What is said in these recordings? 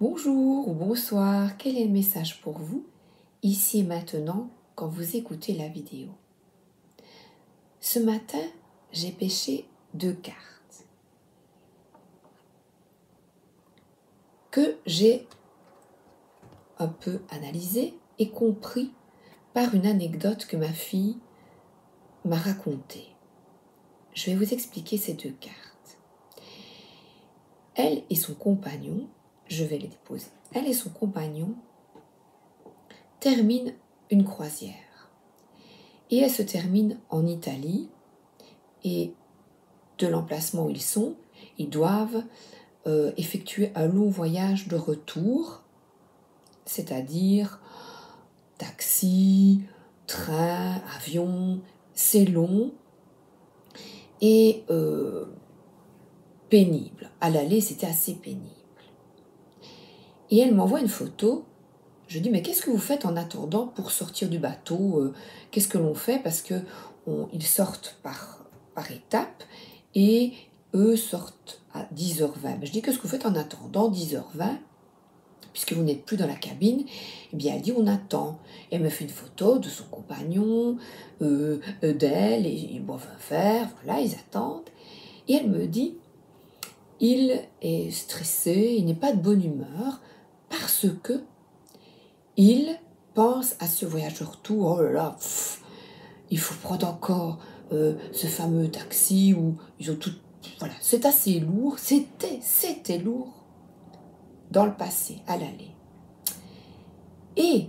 Bonjour ou bonsoir, quel est le message pour vous, ici et maintenant, quand vous écoutez la vidéo? Ce matin, j'ai pêché deux cartes que j'ai un peu analysées et compris par une anecdote que ma fille m'a racontée. Je vais vous expliquer ces deux cartes. Elle et son compagnon je vais les déposer. Elle et son compagnon terminent une croisière. Et elle se termine en Italie. Et de l'emplacement où ils sont, ils doivent euh, effectuer un long voyage de retour, c'est-à-dire taxi, train, avion, c'est long et euh, pénible. À l'aller, c'était assez pénible. Et elle m'envoie une photo. Je dis, mais qu'est-ce que vous faites en attendant pour sortir du bateau euh, Qu'est-ce que l'on fait? Parce que ils sortent par, par étapes et eux sortent à 10h20. je dis, qu'est-ce que vous faites en attendant 10h20 puisque vous n'êtes plus dans la cabine, eh bien, elle dit on attend. elle me fait une photo de son compagnon, euh, euh, d'elle, et ils boivent un verre, voilà, ils attendent. Et elle me dit, il est stressé, il n'est pas de bonne humeur, parce que il pense à ce voyage de retour. Oh là là, il faut prendre encore euh, ce fameux taxi où ils ont tout. Voilà, c'est assez lourd. C'était, c'était lourd dans le passé, à l'aller. Et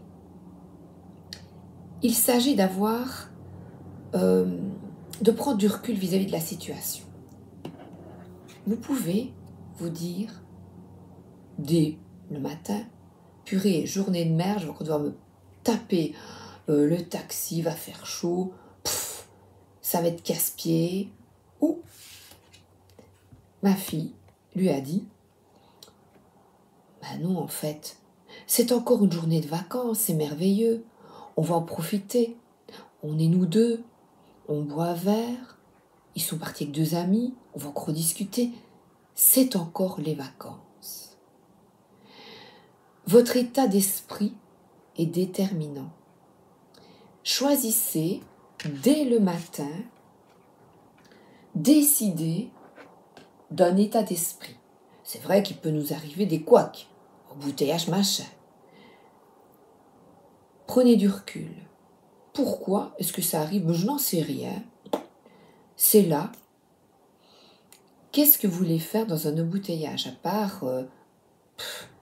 il s'agit d'avoir, euh, de prendre du recul vis à -vis de la situation. Vous pouvez vous dire dès le matin, purée, journée de mer, je vais devoir me taper euh, le taxi, va faire chaud, ça va être casse-pied. Ou ma fille lui a dit, bah non en fait, c'est encore une journée de vacances, c'est merveilleux, on va en profiter, on est nous deux, on boit un verre, ils sont partis avec deux amis, on va encore discuter, c'est encore les vacances. Votre état d'esprit est déterminant. Choisissez dès le matin, décidez d'un état d'esprit. C'est vrai qu'il peut nous arriver des couacs, embouteillage machin. Prenez du recul. Pourquoi est-ce que ça arrive? Je n'en sais rien. C'est là. Qu'est-ce que vous voulez faire dans un embouteillage? À part euh,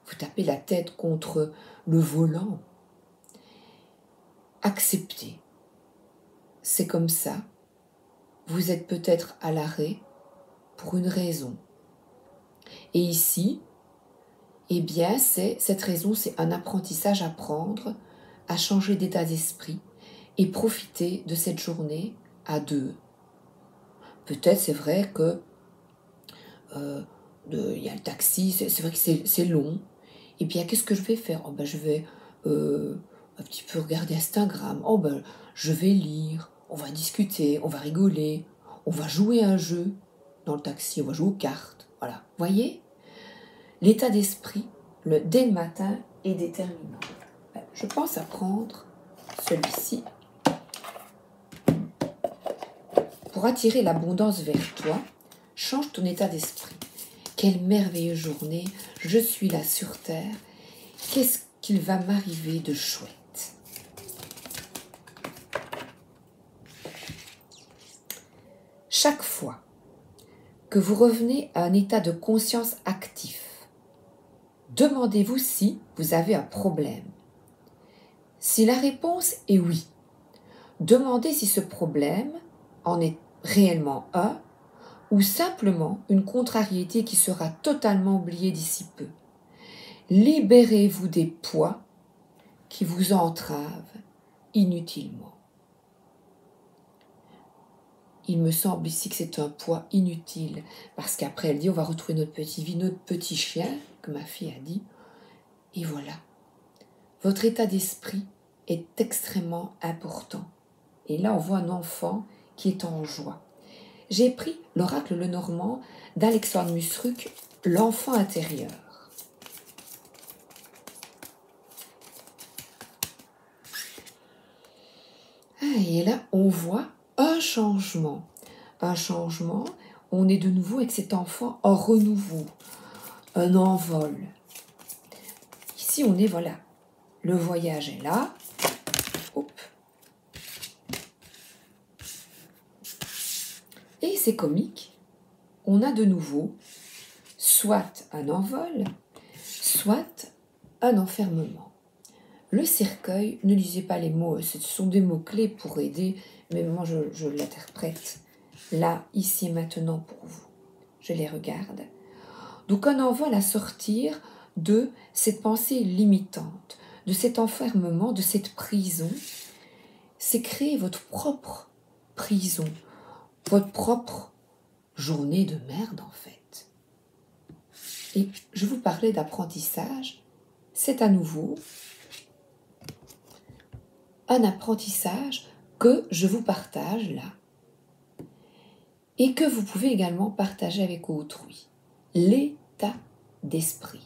vous tapez la tête contre le volant. Acceptez. C'est comme ça. Vous êtes peut-être à l'arrêt pour une raison. Et ici, eh bien, c'est cette raison, c'est un apprentissage à prendre, à changer d'état d'esprit et profiter de cette journée à deux. Peut-être c'est vrai que euh, il y a le taxi, c'est vrai que c'est long, et bien, qu'est-ce que je vais faire? Oh, ben, Je vais euh, un petit peu regarder Instagram. Oh, ben, je vais lire. On va discuter, on va rigoler. On va jouer un jeu dans le taxi, on va jouer aux cartes. Voilà. Voyez? L'état d'esprit, le dès le matin, est déterminant. Je pense à prendre celui-ci pour attirer l'abondance vers toi. Change ton état d'esprit. Quelle merveilleuse journée, je suis là sur Terre. Qu'est-ce qu'il va m'arriver de chouette? Chaque fois que vous revenez à un état de conscience actif, demandez-vous si vous avez un problème. Si la réponse est oui, demandez si ce problème en est réellement un ou simplement une contrariété qui sera totalement oubliée d'ici peu. Libérez-vous des poids qui vous entravent inutilement. Il me semble ici que c'est un poids inutile, parce qu'après elle dit on va retrouver notre petit vie, notre petit chien, que ma fille a dit, et voilà. Votre état d'esprit est extrêmement important. Et là, on voit un enfant qui est en joie j'ai pris l'oracle le Normand d'Alexandre Musruc, l'enfant intérieur. Ah, et là, on voit un changement. Un changement, on est de nouveau avec cet enfant en renouveau, un envol. Ici, on est, voilà, le voyage est là, c'est comique, on a de nouveau soit un envol, soit un enfermement. Le cercueil, ne lisez pas les mots, ce sont des mots-clés pour aider, mais moi je, je l'interprète là, ici et maintenant pour vous. Je les regarde. Donc un envol à sortir de cette pensée limitante, de cet enfermement, de cette prison. C'est créer votre propre prison, votre propre journée de merde en fait. Et je vous parlais d'apprentissage, c'est à nouveau un apprentissage que je vous partage là et que vous pouvez également partager avec autrui. L'état d'esprit.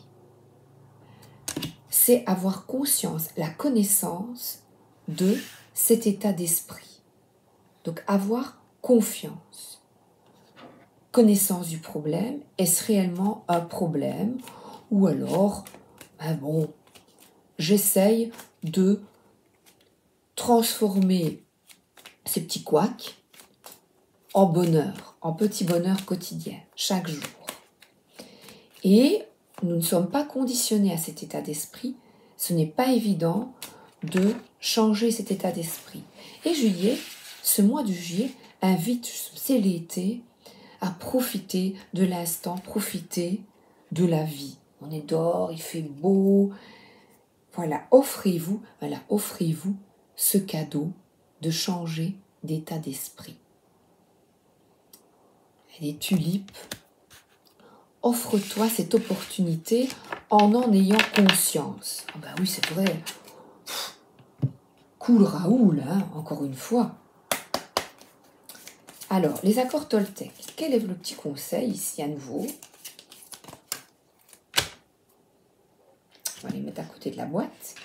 C'est avoir conscience, la connaissance de cet état d'esprit. Donc avoir confiance. Connaissance du problème, est-ce réellement un problème? Ou alors, ben bon, j'essaye de transformer ces petits couacs en bonheur, en petit bonheur quotidien, chaque jour. Et nous ne sommes pas conditionnés à cet état d'esprit. Ce n'est pas évident de changer cet état d'esprit. Et juillet, ce mois de juillet, invite, c'est l'été, à profiter de l'instant, profiter de la vie. On est dehors, il fait beau. Voilà, offrez-vous, voilà, offrez-vous ce cadeau de changer d'état d'esprit. Les tulipes, offre-toi cette opportunité en en ayant conscience. Ah ben oui, c'est vrai. Cool Raoul, hein, encore une fois. Alors, les accords Toltec. Quel est le petit conseil ici à nouveau On va les mettre à côté de la boîte.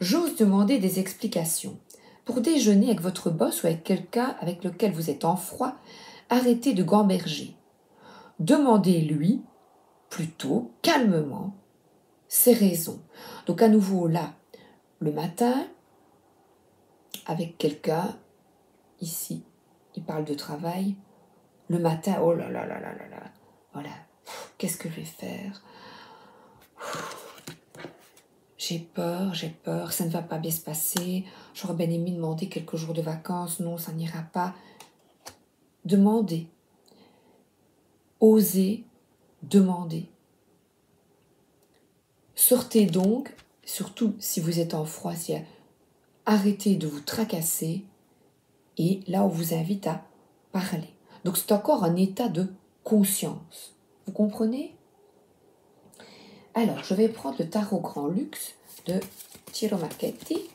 J'ose demander des explications. Pour déjeuner avec votre boss ou avec quelqu'un avec lequel vous êtes en froid, arrêtez de gamberger. Demandez-lui plutôt calmement ses raisons. Donc à nouveau là, le matin, avec quelqu'un, ici, il parle de travail. Le matin, oh là là là là là là, voilà, qu'est-ce que je vais faire? J'ai peur, j'ai peur, ça ne va pas bien se passer. J'aurais bien aimé demander quelques jours de vacances, non, ça n'ira pas. Demandez. Osez demander. Sortez donc, surtout si vous êtes en froid, arrêtez de vous tracasser et là, on vous invite à parler. Donc, c'est encore un état de conscience. Vous comprenez? Alors, je vais prendre le tarot Grand Luxe de Tiro Marchetti.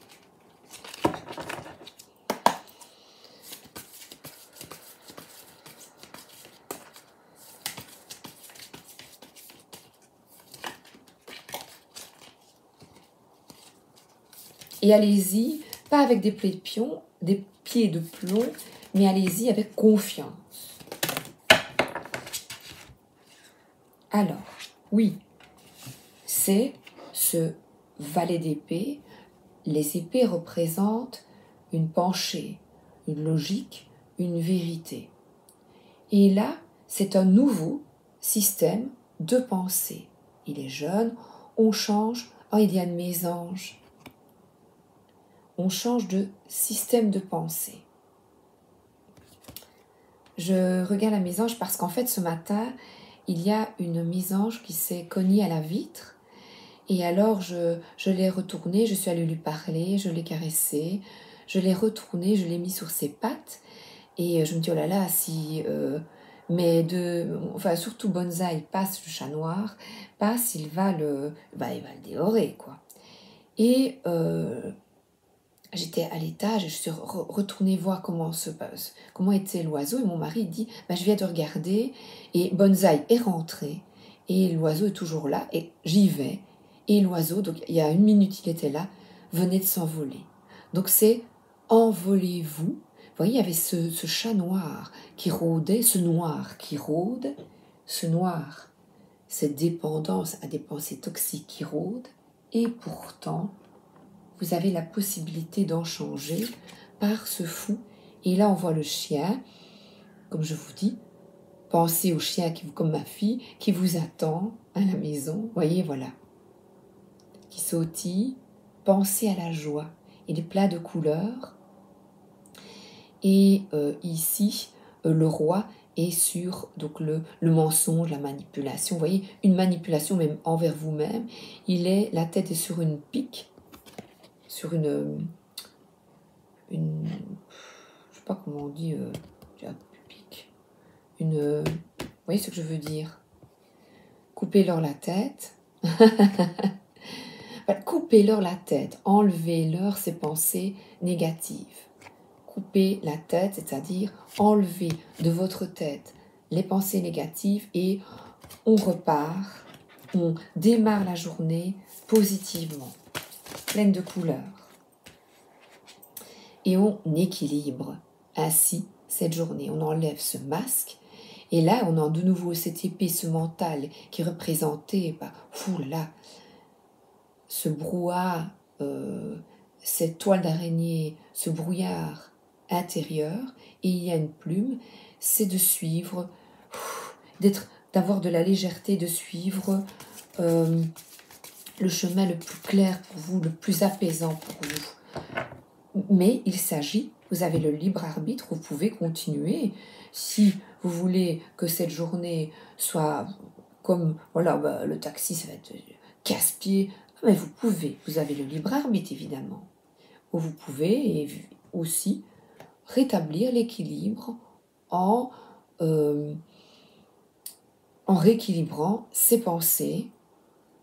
Et allez-y, pas avec des plaies de pion, des pieds de plomb, mais allez-y avec confiance. Alors, oui, c'est ce valet d'épée. Les épées représentent une penchée, une logique, une vérité. Et là, c'est un nouveau système de pensée. Il est jeune, on change, oh il y a de mésange, change de système de pensée. Je regarde la mésange parce qu'en fait ce matin, il y a une mésange qui s'est cognée à la vitre. Et alors je, je l'ai retournée, je suis allée lui parler, je l'ai caressée, je l'ai retournée, je l'ai mis sur ses pattes. Et je me dis, oh là là, si... Euh, mais de... Enfin, surtout Bonsaï passe le chat noir, passe, il va le... Bah, il va le dévorer, quoi. Et... Euh, j'étais à l'étage, je suis retournée voir comment se passe, comment était l'oiseau et mon mari dit bah, je viens de regarder et Bonsaï est rentré et l'oiseau est toujours là et j'y vais et l'oiseau donc il y a une minute il était là venait de s'envoler donc c'est envolez-vous. Vous voyez, il y avait ce, ce chat noir qui rôdait, ce noir qui rôde, ce noir, cette dépendance à des pensées toxiques qui rôdent, et pourtant, vous avez la possibilité d'en changer par ce fou. Et là, on voit le chien, comme je vous dis, pensez au chien qui, comme ma fille, qui vous attend à la maison. Voyez, voilà. Qui sautille. Pensez à la joie. Il est plein de couleurs. Et euh, ici, euh, le roi est sur donc le, mensonge, la manipulation. Voyez, une manipulation même envers vous-même. Il est, la tête est sur une pique, sur une, une, je sais pas comment on dit, euh, une, vous voyez ce que je veux dire? Coupez-leur la tête. Coupez-leur la tête, enlevez-leur ces pensées négatives. Couper la tête, c'est-à-dire enlever de votre tête les pensées négatives et on repart, on démarre la journée positivement, de couleurs. Et on équilibre ainsi cette journée. On enlève ce masque et là on a de nouveau cette épée, ce mental qui fou là, ce brouhaha, euh, cette toile d'araignée, ce brouillard intérieur et il y a une plume, c'est de suivre, d'être, d'avoir de la légèreté, de suivre euh, le chemin le plus clair pour vous, le plus apaisant pour vous. Mais il s'agit, vous avez le libre arbitre, vous pouvez continuer. Si vous voulez que cette journée soit comme, voilà, bah, le taxi, ça va être casse-pied, mais vous pouvez, vous avez le libre arbitre évidemment. Ou vous pouvez aussi rétablir l'équilibre en, euh, en rééquilibrant ses pensées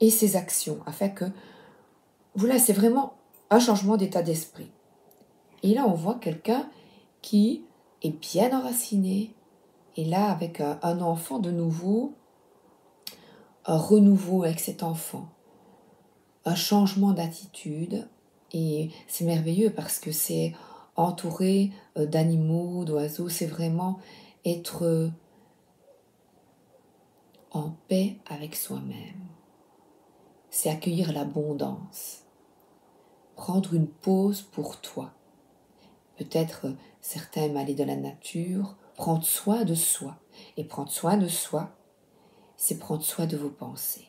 et ses actions, afin que, voilà, c'est vraiment un changement d'état d'esprit. Et là, on voit quelqu'un qui est bien enraciné, et là, avec un, un enfant de nouveau, un renouveau avec cet enfant, un changement d'attitude, et c'est merveilleux parce que c'est entouré euh, d'animaux, d'oiseaux, c'est vraiment être euh, en paix avec soi-même. C'est accueillir l'abondance. Prendre une pause pour toi. Peut-être euh, certains aiment aller de la nature, prendre soin de soi. Et prendre soin de soi, c'est prendre soin de vos pensées.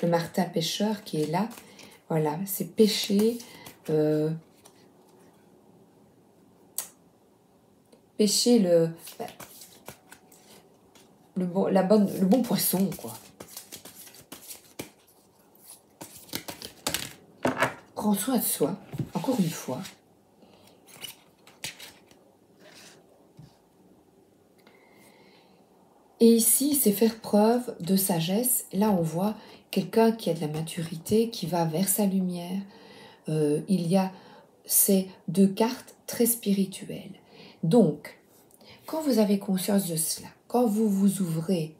le martin pêcheur qui est là. Voilà, c'est pêcher. Euh, pêcher le, le, bon, la bonne, le bon poisson, quoi. Prends soin de soi, encore une fois. Et ici, c'est faire preuve de sagesse. Là, on voit quelqu'un qui a de la maturité, qui va vers sa lumière. Euh, il y a ces deux cartes très spirituelles. Donc, quand vous avez conscience de cela, quand vous vous ouvrez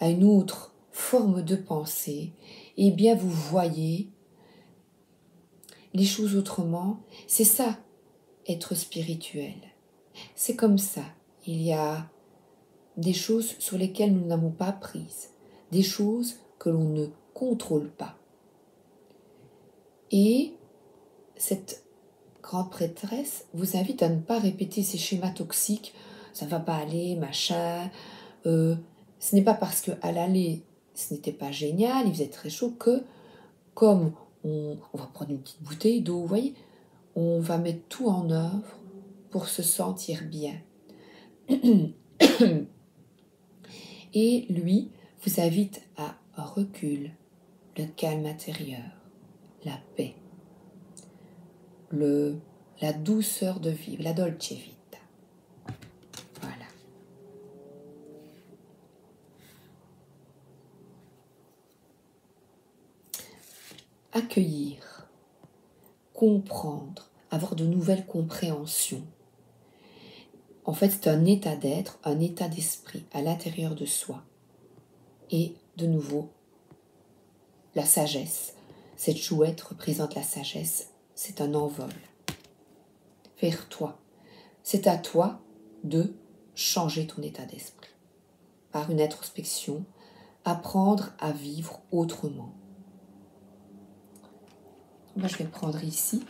à une autre forme de pensée, eh bien vous voyez les choses autrement. C'est ça, être spirituel. C'est comme ça. Il y a des choses sur lesquelles nous n'avons pas prise, des choses que l'on ne contrôle pas. Et cette grande prêtresse vous invite à ne pas répéter ces schémas toxiques. Ça va pas aller, machin. Euh, ce n'est pas parce qu'à l'aller, ce n'était pas génial, il faisait très chaud, que comme on, on va prendre une petite bouteille d'eau, vous voyez, on va mettre tout en œuvre pour se sentir bien. Et lui vous invite à recul, le calme intérieur, la paix, le, la douceur de vivre, la dolce vita. Voilà. Accueillir, comprendre, avoir de nouvelles compréhensions. En fait, c'est un état d'être, un état d'esprit à l'intérieur de soi. Et de nouveau, la sagesse. Cette chouette représente la sagesse. C'est un envol. Vers toi. C'est à toi de changer ton état d'esprit. Par une introspection, apprendre à vivre autrement. Moi, je vais prendre ici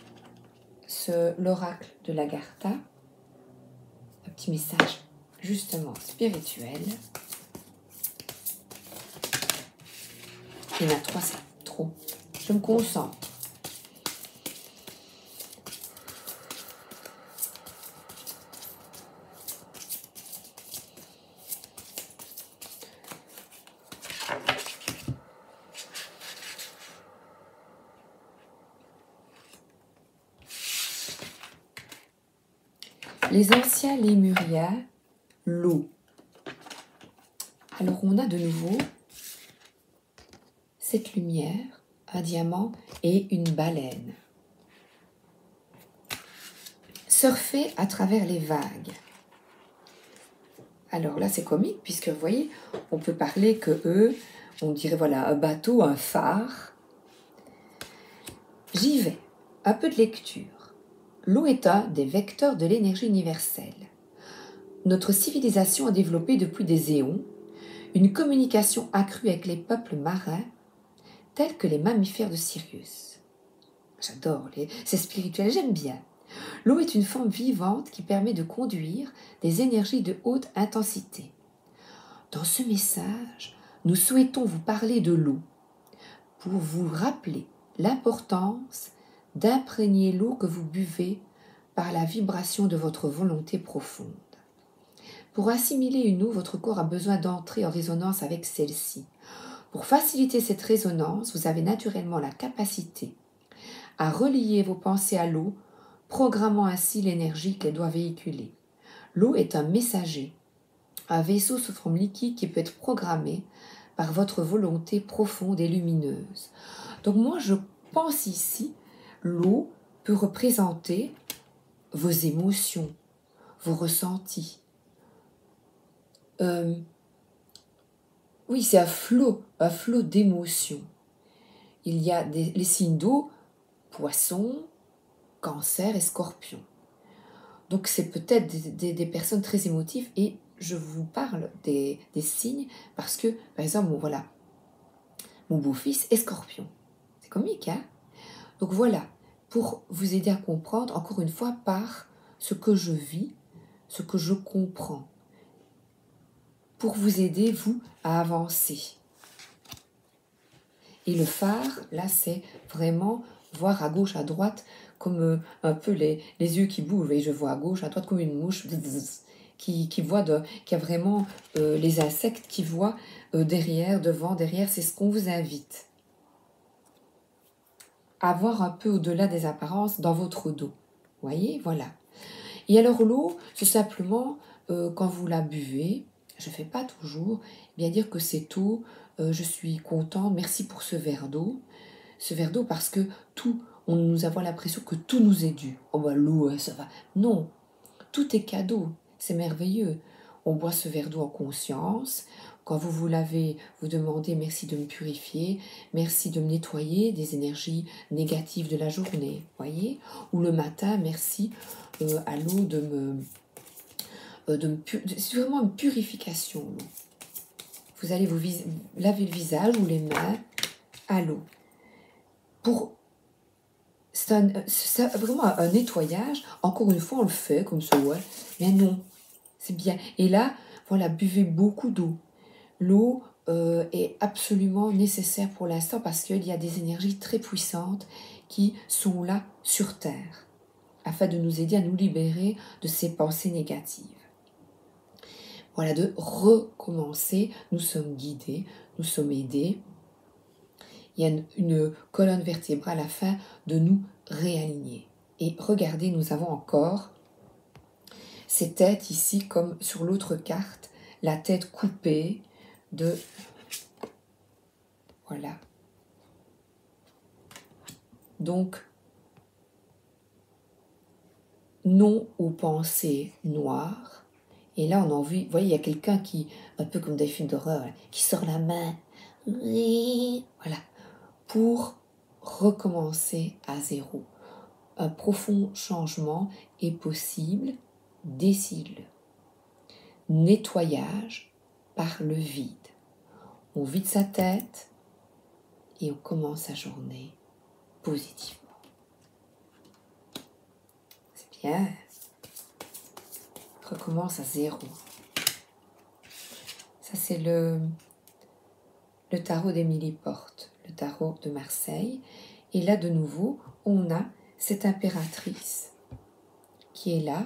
l'oracle de l'Agartha, un petit message justement spirituel. Il y en a trois, c'est trop. Je me concentre. Les anciens lémuriens, l'eau. Alors on a de nouveau cette lumière, un diamant et une baleine. Surfer à travers les vagues. Alors là, c'est comique puisque vous voyez, on peut parler que eux, on dirait voilà un bateau, un phare. J'y vais. Un peu de lecture. L'eau est un des vecteurs de l'énergie universelle. Notre civilisation a développé depuis des éons une communication accrue avec les peuples marins, tels que les mammifères de Sirius. J'adore, c'est spirituel, j'aime bien. L'eau est une forme vivante qui permet de conduire des énergies de haute intensité. Dans ce message, nous souhaitons vous parler de l'eau pour vous rappeler l'importance d'imprégner l'eau que vous buvez par la vibration de votre volonté profonde. Pour assimiler une eau, votre corps a besoin d'entrer en résonance avec celle-ci. Pour faciliter cette résonance, vous avez naturellement la capacité à relier vos pensées à l'eau, programmant ainsi l'énergie qu'elle doit véhiculer. L'eau est un messager, un vaisseau sous forme liquide qui peut être programmé par votre volonté profonde et lumineuse. Donc moi, je pense ici l'eau peut représenter vos émotions, vos ressentis. Euh, oui, c'est un flot, un flot d'émotions. Il y a les signes d'eau, poisson, cancer et scorpion. Donc c'est peut-être des, personnes très émotives et je vous parle des, des signes parce que, par exemple, voilà, mon beau-fils est scorpion. C'est comique, hein? Donc voilà, pour vous aider à comprendre, encore une fois, par ce que je vis, ce que je comprends, pour vous aider, vous, à avancer. Et le phare, là, c'est vraiment voir à gauche, à droite, comme euh, un peu les, yeux qui bougent. Et je vois à gauche, à droite, comme une mouche qui, voit, qui a vraiment euh, les insectes qui voient euh, derrière, devant, derrière. C'est ce qu'on vous invite voir un peu au-delà des apparences dans votre dos. Voyez, voilà. Et alors l'eau, c'est simplement euh, quand vous la buvez, je ne fais pas toujours, bien dire que c'est eau, je suis contente, merci pour ce verre d'eau. Ce verre d'eau parce que tout, on nous avons l'impression que tout nous est dû. Oh bah l'eau, hein, ça va. Non, tout est cadeau, c'est merveilleux. On boit ce verre d'eau en conscience, quand vous vous lavez, vous demandez merci de me purifier, merci de me nettoyer des énergies négatives de la journée, voyez Ou le matin, merci euh, à l'eau de me... Euh, de c'est vraiment une purification. Vous allez vous laver le visage ou les mains à l'eau. Pour c'est vraiment un nettoyage. Encore une fois, on le fait comme ça, ouais. Mais non, c'est bien. Et là, voilà, buvez beaucoup d'eau. L'eau euh, est absolument nécessaire pour l'instant parce qu'il y a des énergies très puissantes qui sont là sur Terre afin de nous aider à nous libérer de ces pensées négatives. Voilà, de recommencer, nous sommes guidés, nous sommes aidés. Il y a une, colonne vertébrale afin de nous réaligner. Et regardez, nous avons encore ces têtes ici, comme sur l'autre carte, la tête coupée, Voilà. Donc, non aux pensées noires. Et là, on en vit, vous voyez, il y a quelqu'un qui, un peu comme des films d'horreur, qui sort la main. Voilà. pour recommencer à zéro. Un profond changement est possible, décide-le. Nettoyage par le vide. On vide sa tête et on commence sa journée positivement. C'est bien. Recommence à zéro. Ça, c'est le, le tarot d'Émilie Porte, le tarot de Marseille. Et là, de nouveau, on a cette impératrice qui est là,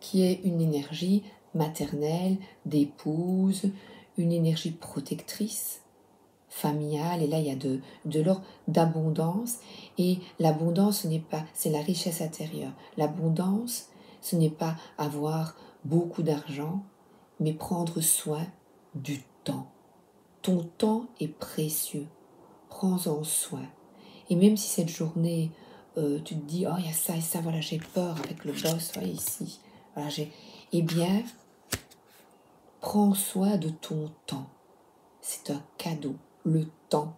qui est une énergie maternelle, d'épouse, une énergie protectrice, familiale. Et là, il y a de, de l'or d'abondance. Et l'abondance, ce n'est pas, c'est la richesse intérieure. L'abondance, ce n'est pas avoir beaucoup d'argent, mais prendre soin du temps. Ton temps est précieux. Prends-en soin. Et même si cette journée, euh, tu te dis, oh, il y a ça et ça, voilà, j'ai peur avec le boss, voyez ici. Voilà, j'ai... Eh bien, prends soin de ton temps. C'est un cadeau. Le temps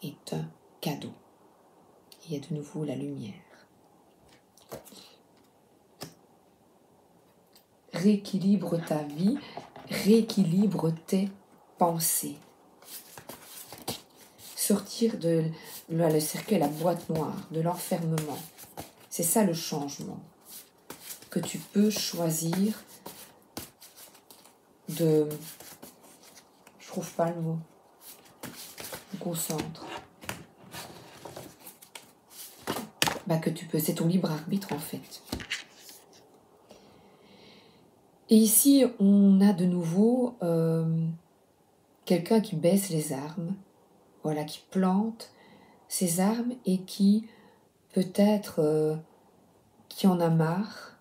est un cadeau. Il y a de nouveau la lumière. Rééquilibre ta vie, rééquilibre tes pensées. Sortir de le la boîte noire, de l'enfermement. C'est ça le changement que tu peux choisir de... Je trouve pas le mot. Concentre. Bah que tu peux, c'est ton libre arbitre en fait. Et ici, on a de nouveau euh, quelqu'un qui baisse les armes, voilà, qui plante ses armes et qui peut-être euh, qui en a marre,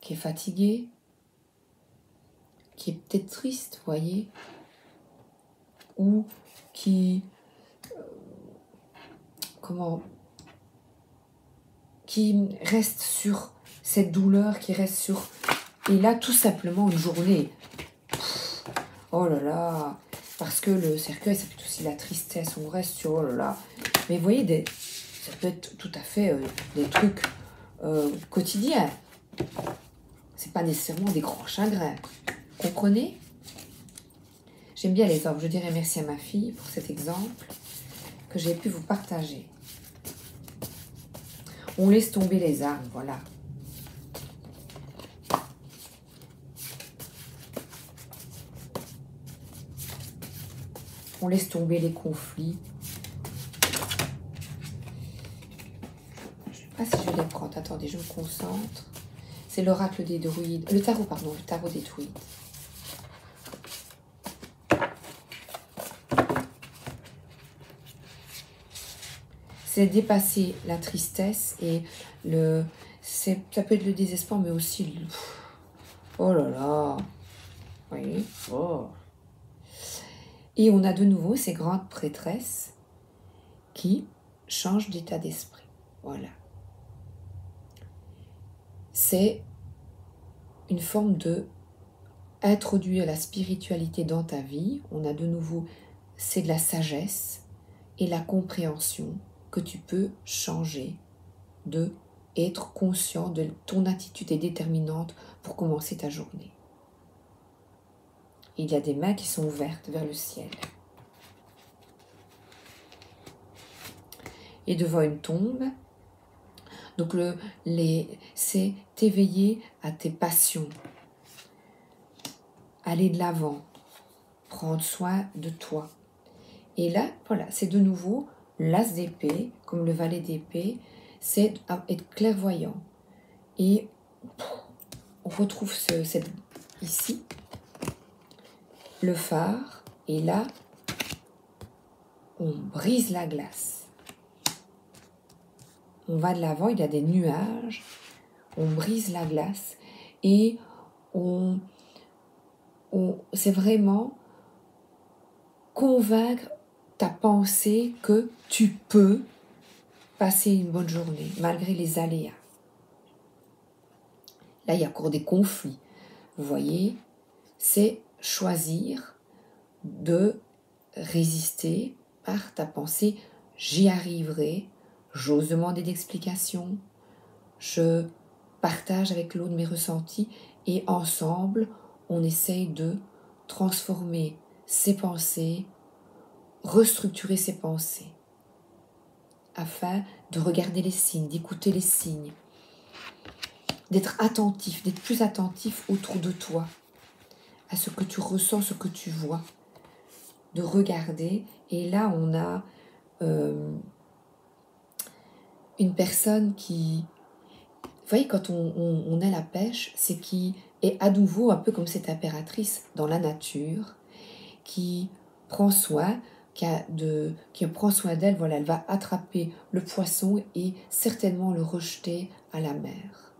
qui est fatigué, qui est peut-être triste, voyez, ou qui euh, comment qui reste sur cette douleur, qui reste sur et là, tout simplement, une journée. oh là là. Parce que le cercueil, ça peut être aussi la tristesse. On reste sur oh là là. Mais vous voyez, des, ça peut être tout à fait euh, des trucs euh, quotidiens. C'est pas nécessairement des grands chagrins. Comprenez J'aime bien les hommes. Je dirais merci à ma fille pour cet exemple que j'ai pu vous partager. On laisse tomber les armes, voilà. On laisse tomber les conflits. Je ne sais pas si je les prendre. Attendez, je me concentre. C'est l'oracle des druides. Le tarot, pardon, le tarot des druides. C'est dépasser la tristesse et le. Ça peut être le désespoir, mais aussi le. Oh là là. Oui. Oh. Et on a de nouveau ces grandes prêtresses qui changent d'état d'esprit. Voilà. C'est une forme de introduire la spiritualité dans ta vie. On a de nouveau, c'est de la sagesse et la compréhension que tu peux changer de être conscient de ton attitude est déterminante pour commencer ta journée il y a des mains qui sont ouvertes vers le ciel. Et devant une tombe, donc le, les, c'est t'éveiller à tes passions, aller de l'avant, prendre soin de toi. Et là, voilà, c'est de nouveau l'as d'épée, comme le valet d'épée, c'est être clairvoyant. Et on retrouve ce, cette, ici, le phare et là, on brise la glace. On va de l'avant, il y a des nuages, on brise la glace et on, on c'est vraiment convaincre ta pensée que tu peux passer une bonne journée malgré les aléas. Là, il y a encore des conflits. Vous voyez, c'est choisir de résister par ta pensée j'y arriverai, j'ose demander d'explications, je partage avec l'autre mes ressentis et ensemble on essaye de transformer ses pensées, restructurer ses pensées afin de regarder les signes, d'écouter les signes, d'être attentif, d'être plus attentif autour de toi, à ce que tu ressens, ce que tu vois, de regarder. Et là, on a euh, une personne qui... Vous voyez, quand on, on, a la pêche, c'est qui est à nouveau un peu comme cette impératrice dans la nature, qui prend soin, qui, prend soin d'elle, voilà, elle va attraper le poisson et certainement le rejeter à la mer.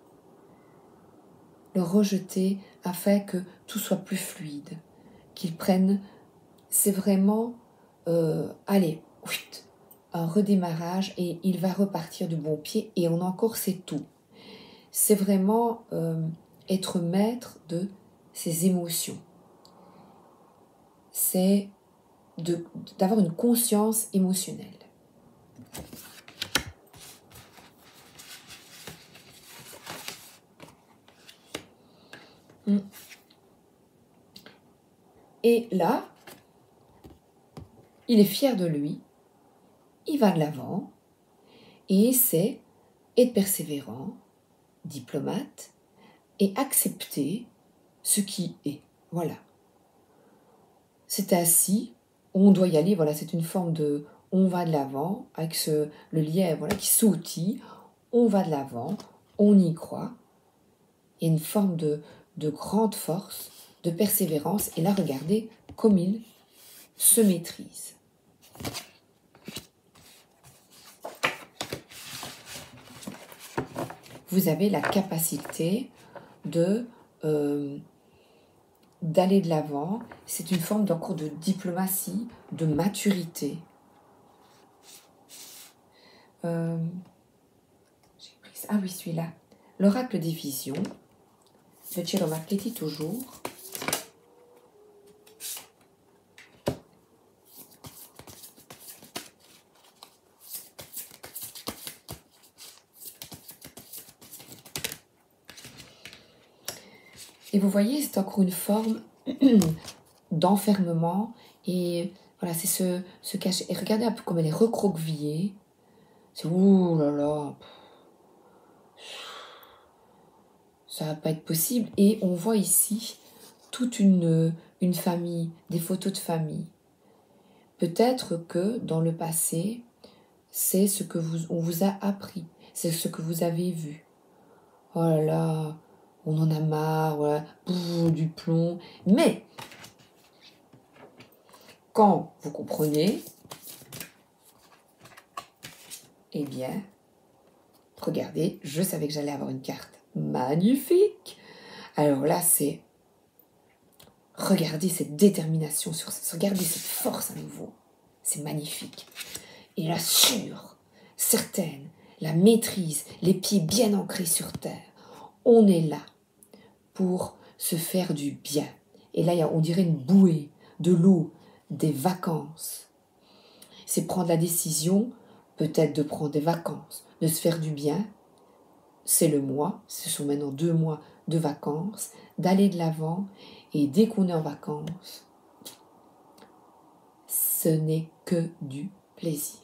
Le rejeter afin que tout soit plus fluide, qu'il prenne, c'est vraiment, euh, allez, un redémarrage et il va repartir du bon pied et on encore c'est tout. C'est vraiment euh, être maître de ses émotions. C'est d'avoir une conscience émotionnelle. Hmm. Et là, il est fier de lui, il va de l'avant et essaie être persévérant, diplomate et accepter ce qui est. Voilà. C'est ainsi on doit y aller. Voilà, c'est une forme de on va de l'avant avec ce, le voilà, qui sautille. On va de l'avant, on y croit. Il y a une forme de, de grande force, de persévérance. Et là, regardez comme il se maîtrise. Vous avez la capacité de euh, d'aller de l'avant. C'est une forme d'encore de diplomatie, de maturité. Euh, ah oui, celui-là. L'oracle des visions. Le Cielo toujours. Vous voyez, c'est encore une forme d'enfermement. Et voilà, c'est se, se cacher. Et regardez un peu comme elle est recroquevillée. C'est ouh là là. Ça va pas être possible. Et on voit ici toute une, une famille, des photos de famille. Peut-être que dans le passé, c'est ce que vous, on vous a appris, c'est ce que vous avez vu. Oh là là, on en a marre, voilà, du plomb. Mais, quand vous comprenez, eh bien, regardez, je savais que j'allais avoir une carte magnifique. Alors là, c'est regardez cette détermination sur regardez cette force à nouveau. C'est magnifique. Et la sûre, certaine, la maîtrise, les pieds bien ancrés sur terre. On est là pour se faire du bien. Et là, on dirait une bouée, de l'eau, des vacances. C'est prendre la décision, peut-être de prendre des vacances, de se faire du bien. C'est le mois, ce sont maintenant deux mois de vacances, d'aller de l'avant. Et dès qu'on est en vacances, ce n'est que du plaisir.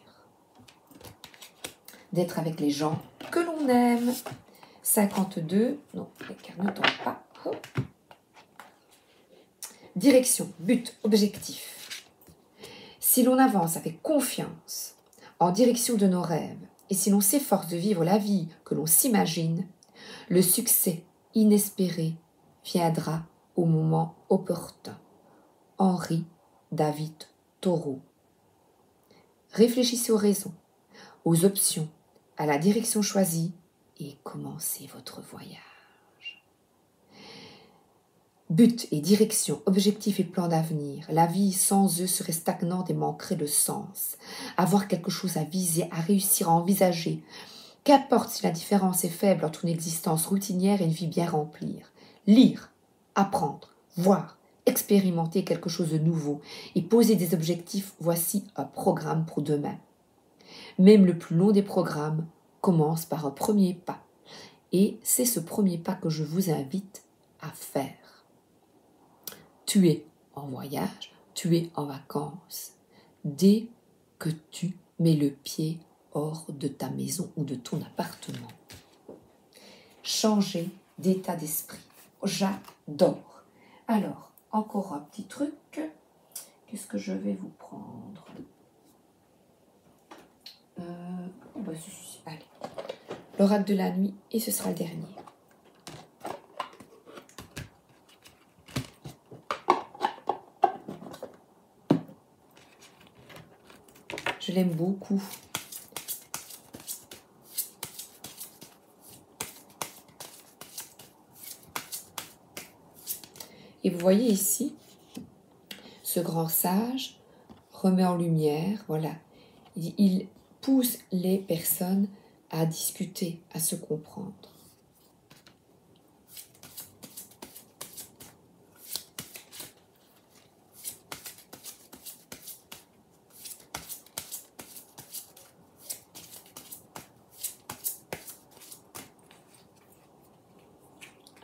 D'être avec les gens que l'on aime. 52, non, les cartes ne tombent pas. Direction, but, objectif. Si l'on avance avec confiance en direction de nos rêves et si l'on s'efforce de vivre la vie que l'on s'imagine, le succès inespéré viendra au moment opportun. Henri David Thoreau. Réfléchissez aux raisons, aux options, à la direction choisie et commencez votre voyage. But et direction, objectif et plan d'avenir. La vie sans eux serait stagnante et manquerait de sens. Avoir quelque chose à viser, à réussir, à envisager. Qu'importe si la différence est faible entre une existence routinière et une vie bien remplie. Lire, apprendre, voir, expérimenter quelque chose de nouveau et poser des objectifs. Voici un programme pour demain. Même le plus long des programmes commence par un premier pas. Et c'est ce premier pas que je vous invite à faire. Tu es en voyage, tu es en vacances. Dès que tu mets le pied hors de ta maison ou de ton appartement. Changer d'état d'esprit. J'adore. Alors, encore un petit truc. Qu'est-ce que je vais vous prendre? Euh, oh bah, Allez. L'oracle de la nuit et ce sera le dernier. L'aime beaucoup. Et vous voyez ici, ce grand sage remet en lumière, voilà, il pousse les personnes à discuter, à se comprendre.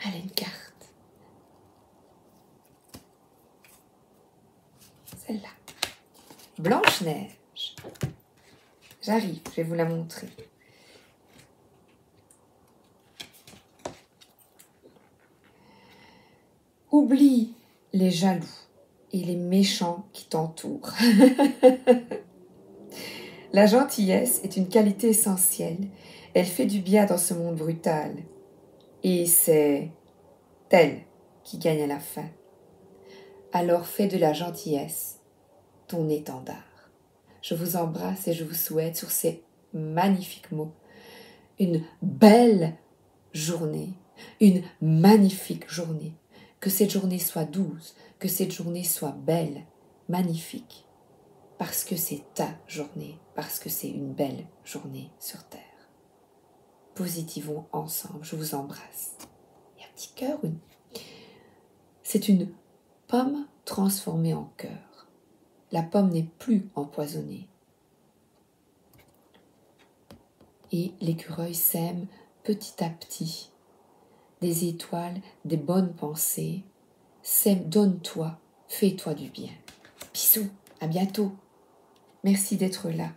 Allez, une carte. Celle-là. Blanche-Neige. Je vais vous la montrer. Oublie les jaloux et les méchants qui t'entourent. la gentillesse est une qualité essentielle. Elle fait du bien dans ce monde brutal. Et c'est elle qui gagne à la fin. Alors fais de la gentillesse ton étendard. Je vous embrasse et je vous souhaite sur ces magnifiques mots une belle journée, une magnifique journée. Que cette journée soit douce, que cette journée soit belle, magnifique, parce que c'est ta journée, parce que c'est une belle journée sur Terre. Positivons ensemble, je vous embrasse. Et un petit cœur, une... c'est une pomme transformée en cœur. La pomme n'est plus empoisonnée. Et l'écureuil sème petit à petit des étoiles, des bonnes pensées. Sème, donne-toi, fais-toi du bien. Bisous, à bientôt. Merci d'être là.